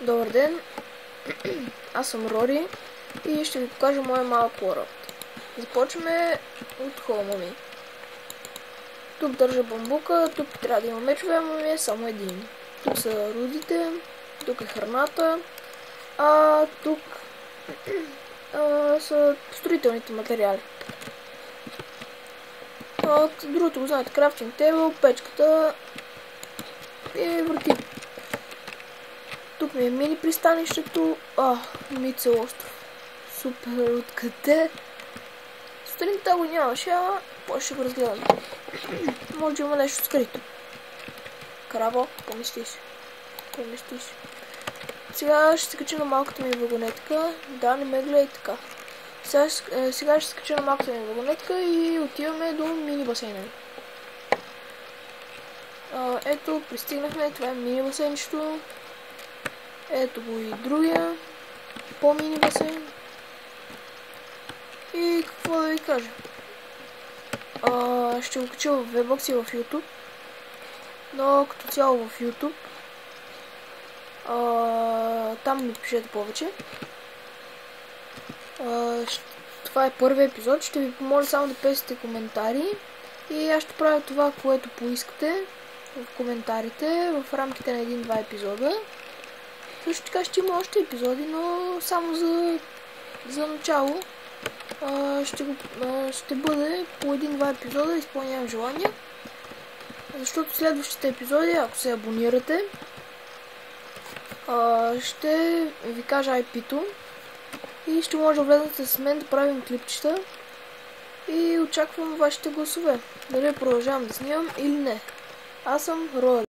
Добър ден! Аз съм Рори и ще ви покажа моя малък кораб. Започваме от холма ми. Тук държа бамбука, тук трябва да има мечове, ама е само един. Тук са рудите, тук е храната, а тук а, са строителните материали. А, другото го знаете, крафтинг тейбъл, печката и врати. Тук ми е мини пристанището. А, Мица остров. Супер, откъде? Сутринта го нямаше, а после ще го разгледам. Може има нещо скрито. Краво, помести се. Сега ще се кача на малката ми вагонетка. Да, не ме гледай така. Сега, е, сега ще се кача на малката ми вагонетка и отиваме до мини басейна ето, пристигнахме. Това е мини басейнчето. Ето го и другия. По-мини басейн. И какво да ви кажа? А, ще го кача в Webbox и в YouTube. Но като цяло в YouTube. А, там ми пишете повече. А, това е първи епизод. Ще ви помоля само да песите коментари. И аз ще правя това, което поискате в коментарите в рамките на един-два епизода. Също така ще има още епизоди, но само за, за начало а, ще, го, а, ще бъде по един-два епизода, изпълнявам желания. Защото следващите епизоди, ако се абонирате, а, ще ви кажа IP-то и ще може да влезете с мен да правим клипчета и очаквам вашите гласове. Дали продължавам да снимам или не. Аз съм Роя.